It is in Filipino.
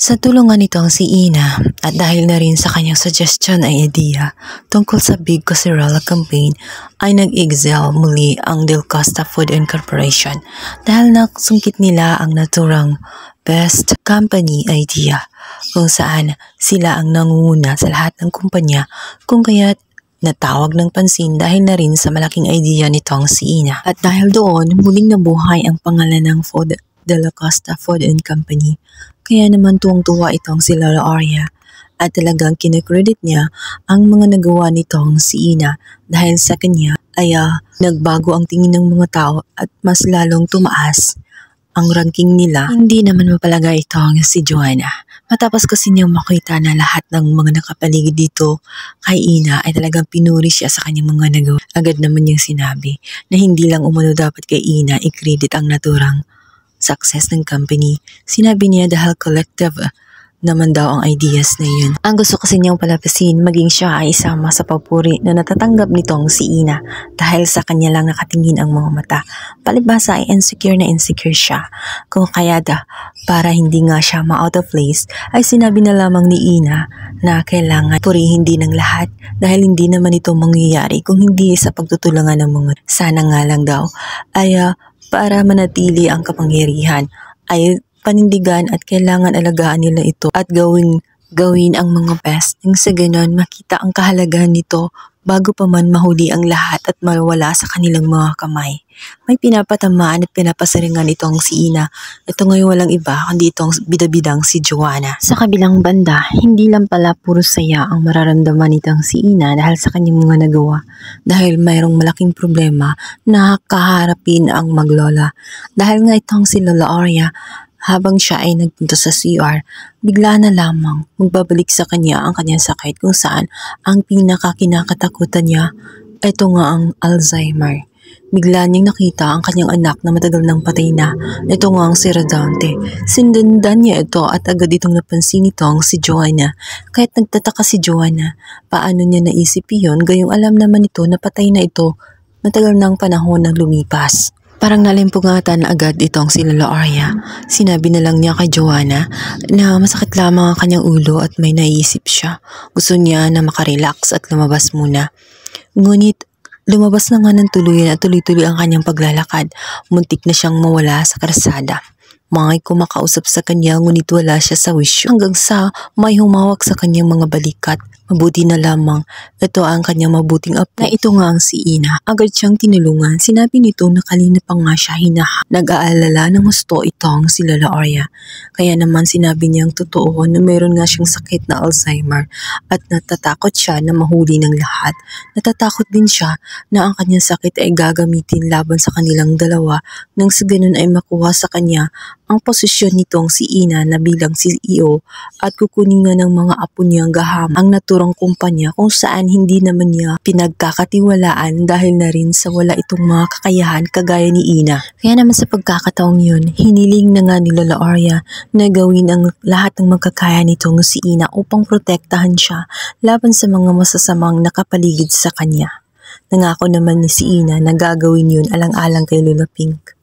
Sa tulungan nito ang si Ina at dahil na rin sa kanyang suggestion ay idea tungkol sa Big Casserole campaign ay nag-excel muli ang Del Costa Food Incorporation dahil naksungkit nila ang naturang best company idea kung saan sila ang nangunguna sa lahat ng kumpanya kung kaya't natawag ng pansin dahil na rin sa malaking idea nitong si Ina. At dahil doon, muling nabuhay ang pangalan ng Food de la Costa Food and Company. Kaya naman tuwang-tuwa itong si Lola Arya at talagang kinekredit niya ang mga nagawa nitong si Ina dahil sa kanya ay uh, nagbago ang tingin ng mga tao at mas lalong tumaas ang ranking nila. Hindi naman mapalagay itong si Joanna. Matapos kasi niyang makita na lahat ng mga nakapaligid dito kay Ina ay talagang pinuri siya sa kanyang mga nagawa. Agad naman niyang sinabi na hindi lang umano dapat kay Ina i-credit ang naturang success ng company. Sinabi niya dahil collective naman daw ang ideas na yun. Ang gusto kasi niyang palapasin maging siya ay isama sa papuri na natatanggap nitong si Ina dahil sa kanya lang nakatingin ang mga mata. Palibasa ay insecure na insecure siya. Kung kaya da, para hindi nga siya ma-out of place, ay sinabi na lamang ni Ina na kailangan purihin din ng lahat dahil hindi naman ito mangyayari kung hindi sa pagtutulungan ng mga sana nga lang daw ay uh, para manatili ang kapangyarihan ay panindigan at kailangan alagaan nila ito at gawing gawin ang mga best. Nang sa ganon makita ang kahalagahan nito bago pa man mahuli ang lahat at mawala sa kanilang mga kamay. May pinapatamaan at pinapasaringan itong si Ina. Ito ngayon walang iba kundi itong bidabidang si Joanna. Sa kabilang banda, hindi lang pala puro saya ang mararamdaman nitong si Ina dahil sa kanyang mga nagawa. Dahil mayroong malaking problema na kaharapin ang maglola. Dahil nga itong si Lola Arya habang siya ay nagpunta sa CR, bigla na lamang magbabalik sa kanya ang kanyang sakit kung saan ang pinakakinakatakutan niya, ito nga ang Alzheimer. Bigla niyang nakita ang kanyang anak na matagal nang patay na. Ito nga ang si Radante. Sindandan niya ito at agad itong napansin nitong si Joanna. Kahit nagtataka si Joanna, paano niya naisip iyon gayong alam naman ito na patay na ito matagal ng panahon na lumipas. Parang nalimpugatan agad itong si Lola Arya. Sinabi na lang niya kay Joanna na masakit lamang ang kanyang ulo at may naisip siya. Gusto niya na makarelax at lumabas muna. Ngunit lumabas na nga ng tuluyan at tuloy-tuloy ang kanyang paglalakad. Muntik na siyang mawala sa karsada. May kumakausap sa kanya ngunit wala siya sa wisyo hanggang sa may humawak sa kanyang mga balikat. Mabuti na lamang ito ang kanyang mabuting apo na ito nga ang si Ina. Agad siyang tinulungan. Sinabi nito na kanina pa nga siya hinaha. Nag-aalala ng gusto itong si Lola Arya. Kaya naman sinabi niyang totoo na mayroon nga siyang sakit na Alzheimer at natatakot siya na mahuli ng lahat. Natatakot din siya na ang kanyang sakit ay gagamitin laban sa kanilang dalawa nang sa ganun ay makuha sa kanya ang posisyon nitong si Ina na bilang CEO at kukunin nga ng mga apo niyang gaham ang naturang kumpanya kung saan hindi naman niya pinagkakatiwalaan dahil na rin sa wala itong mga kakayahan kagaya ni Ina. Kaya naman sa pagkakataong yun, hiniling na nga ni Lola Arya na gawin ang lahat ng magkakaya nitong si Ina upang protektahan siya laban sa mga masasamang nakapaligid sa kanya. Nangako naman ni si Ina na gagawin yun alang-alang kay Lola Pink.